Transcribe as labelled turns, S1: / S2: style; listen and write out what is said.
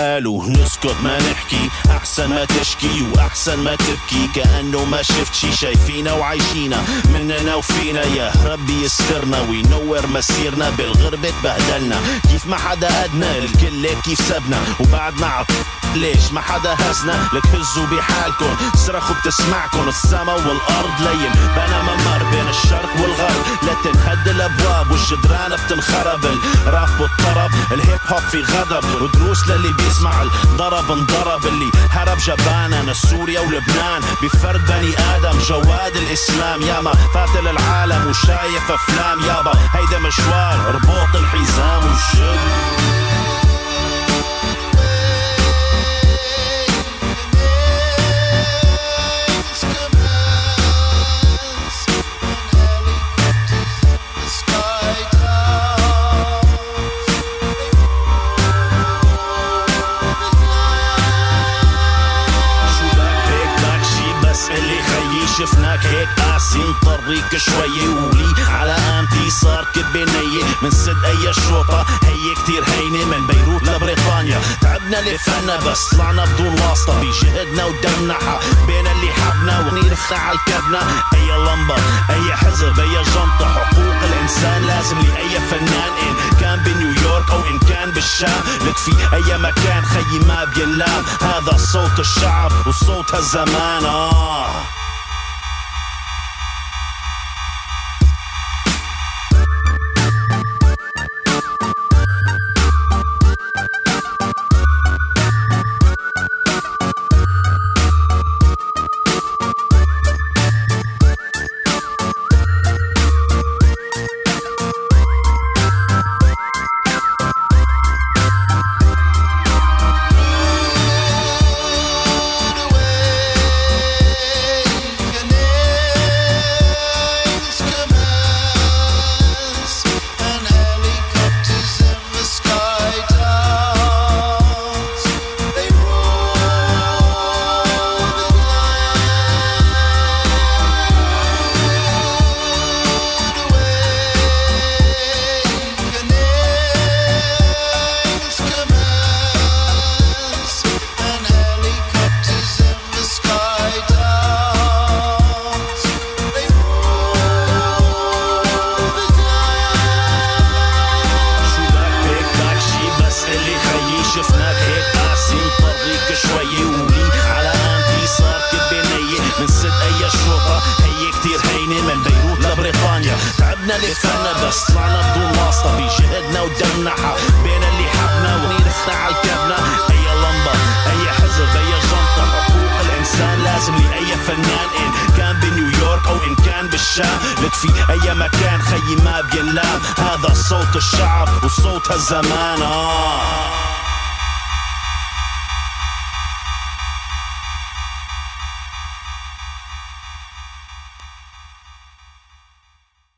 S1: الحال ونسكت ما نحكي. أحسن ما تشكي وأحسن ما تبكي. كأنه ما شفت شي شايفينا وعايشينا. مننا وفينا يا ربي يسترنا. وينور مسيرنا بالغربة تبهدلنا. كيف ما حدا ادنا الكل كيف سبنا. وبعدنا عط ليش ما حدا هزنا؟ لك هزوا بحالكم. صرخوا بتسمعكم. السما والأرض لين بنا والجدران بتنخرب الراب والطرب الهيب هوب في غضب ودروس للي بيسمع الضرب انضرب اللي هرب جبانا سوريا ولبنان بفرد بني آدم جواد الإسلام ياما فاتل العالم وشايف أفلام يابا هيدا مشوار اربط الحزام وشد شفناك هيك قاسين طريق شوي ولي على امتي صار كبنية من سد أي شوطة. هي كتير هينة من بيروت لبريطانيا. تعبنا لفنا بس طلعنا بدون واسطة. بجهدنا ودمنا بين اللي حبنا ونيرخنا على الكبنة أي لمبة أي حزب أي جنطة. حقوق الإنسان لازم لاي فنان. إن كان بنيويورك أو إن كان بالشام. لك في أي مكان خيي ما بينلام. هذا صوت الشعب وصوت هالزمان آه. تعبنا لفنا بس طلعنا بدون واسطة. بجهدنا ودمنا بين اللي حبنا ونيرخنا على الكبنة أي لمبة أي حزب أي جنطة. حقوق الإنسان لازم لأي فنان. إن كان بنيويورك أو إن كان بالشام. لك في أي مكان خيي ما بينلام هذا صوت الشعب وصوت هالزمان آه.